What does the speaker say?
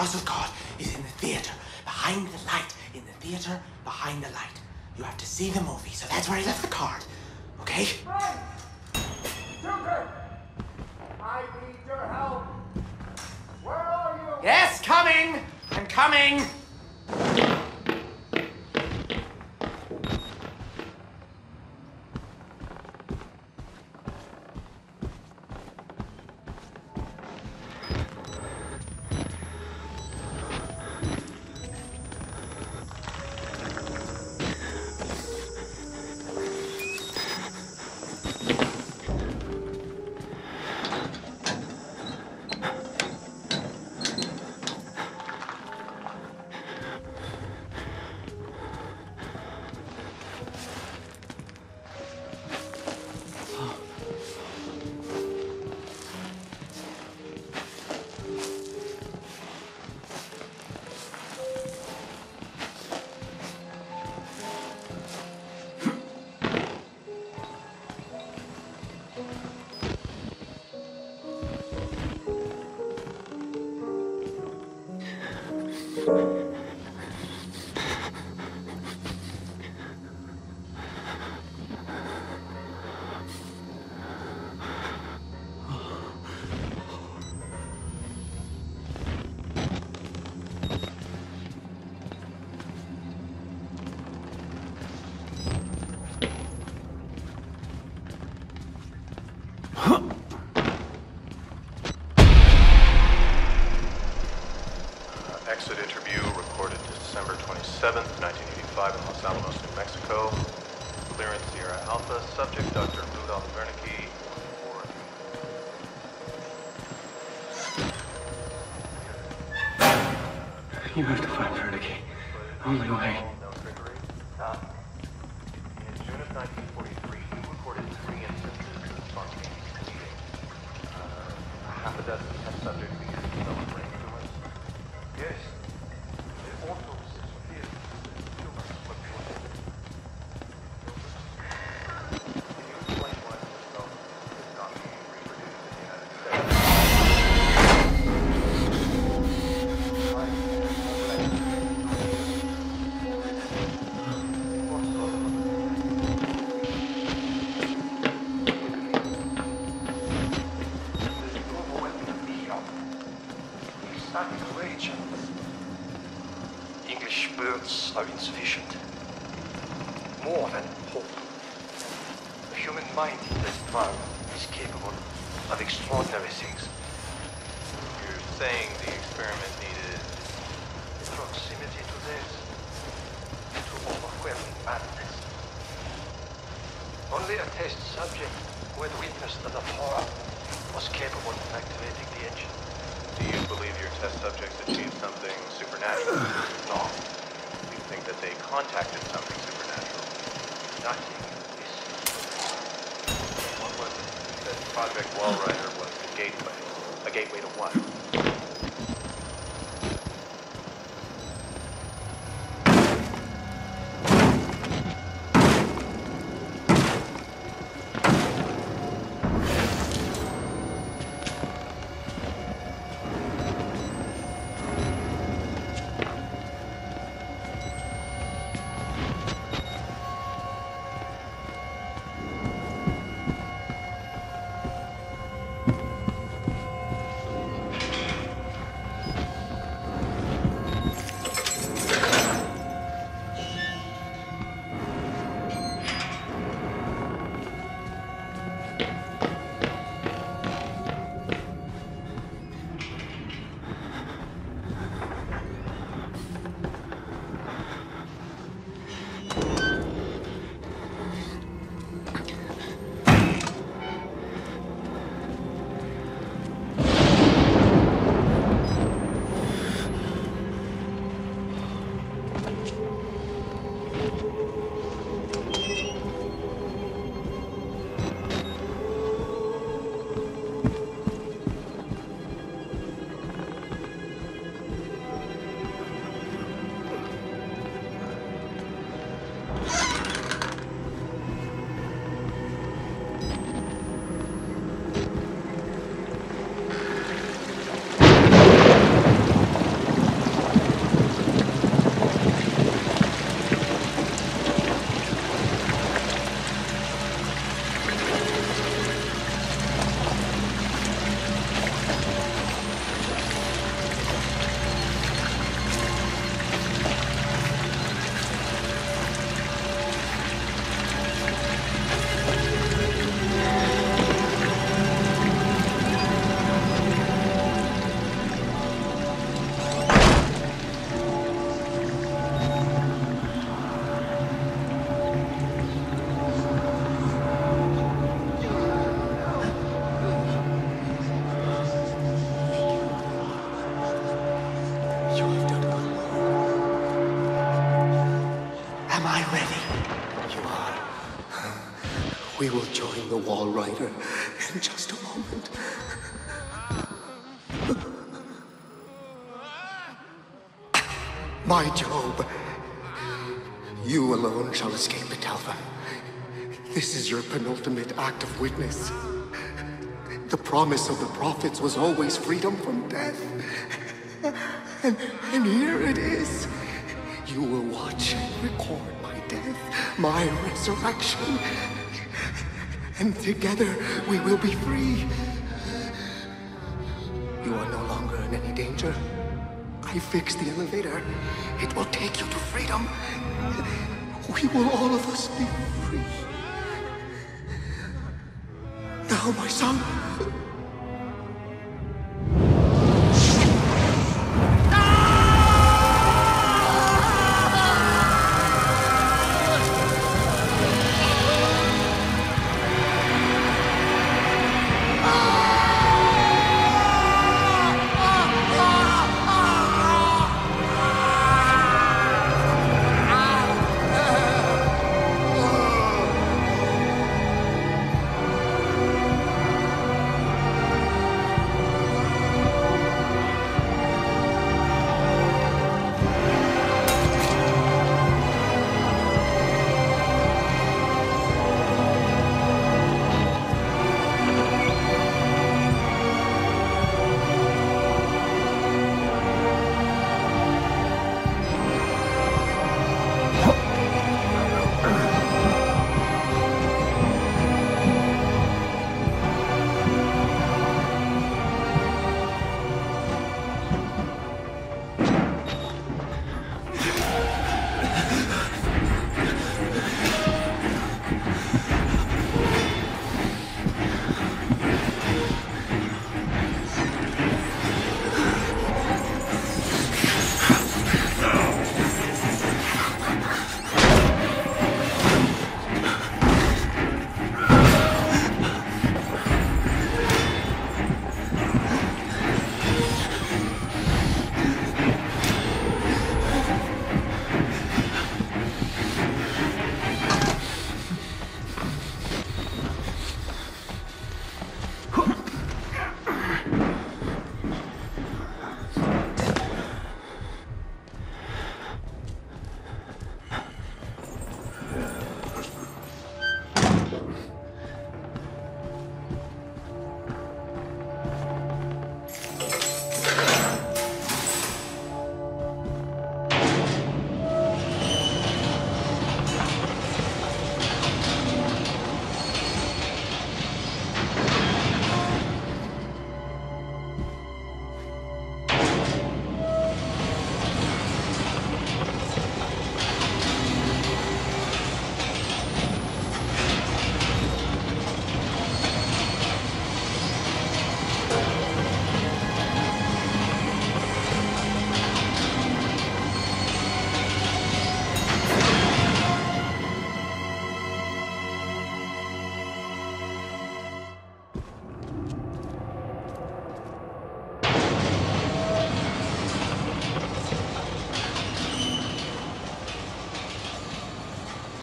house of God is in the theater, behind the light. In the theater, behind the light. You have to see the movie, so that's where I left the card. Okay? Frank! Joker! I need your help. Where are you? Yes, coming! I'm coming! Exit interview recorded December 27th, 1985 in Los Alamos, New Mexico. Clearance Sierra Alpha. Subject Dr. Rudolph Wernicke. You have to find Wernicke. Only way. Starting to rage. English words are insufficient. More than hope. The human mind in this world is capable of extraordinary things. You're saying the experiment needed Proximity to this, to overwhelming madness. Only a test subject who had witnessed the horror was capable of activating the engine. Do you believe your test subjects achieved something supernatural? No, You think that they contacted something supernatural? nothing is. What was it? You said Project Walrider was the gateway. A gateway to what? We will join the Walrider in just a moment. My Job, you alone shall escape the Talva. This is your penultimate act of witness. The promise of the prophets was always freedom from death. And, and here it is. You will watch and record my death, my resurrection. And together we will be free. You are no longer in any danger. I fixed the elevator. It will take you to freedom. We will all of us be free. Now, my son,